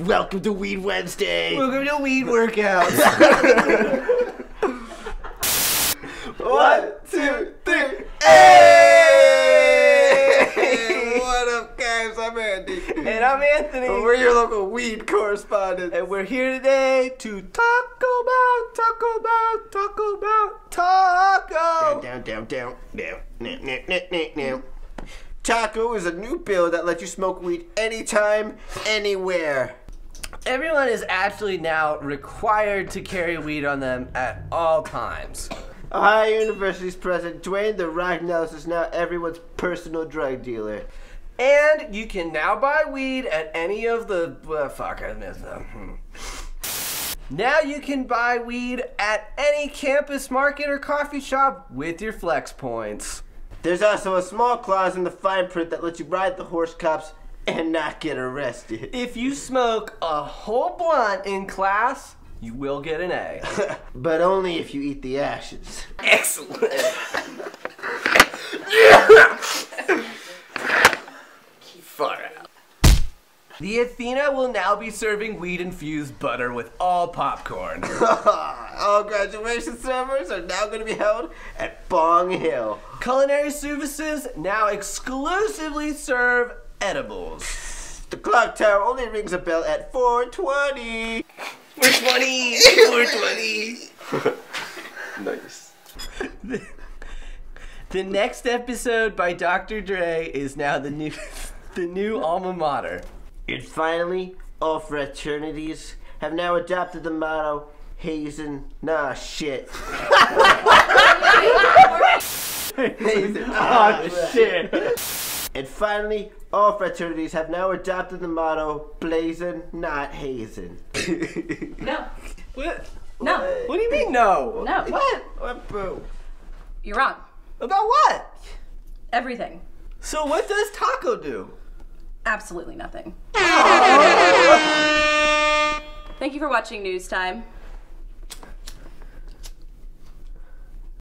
Welcome to Weed Wednesday. Welcome to weed workouts. One, two, three. Hey! what up, guys? I'm Andy. And I'm Anthony. And We're your local weed correspondent. And we're here today to talk about, talk about, talk about taco. Down, down, down, down, down, down, down, down, down. Taco is a new bill that lets you smoke weed anytime, anywhere. Everyone is actually now required to carry weed on them at all times. Ohio University's president Duane The Nellis is now everyone's personal drug dealer. And you can now buy weed at any of the. Fuck, I missed them. Hmm. Now you can buy weed at any campus market or coffee shop with your flex points. There's also a small clause in the fine print that lets you ride the horse cops and not get arrested. If you smoke a whole blunt in class, you will get an A. but only if you eat the ashes. Excellent. Far out. The Athena will now be serving weed infused butter with all popcorn. All graduation ceremonies are now going to be held at Bong Hill. Culinary services now exclusively serve edibles. The clock tower only rings a bell at 420. 420! 420! Nice. The, the next episode by Dr. Dre is now the new the new alma mater. And finally, all fraternities have now adopted the motto Hazen, nah shit. Hazen, ah shit. And finally, all fraternities have now adopted the motto Blazin', not hazing. No. What? No. What do you mean no? No. What? What boo? You're wrong. About what? Everything. So what does taco do? Absolutely nothing. Thank you for watching News Time.